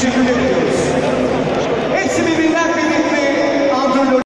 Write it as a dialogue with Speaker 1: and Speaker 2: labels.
Speaker 1: Teşekkür ediyoruz.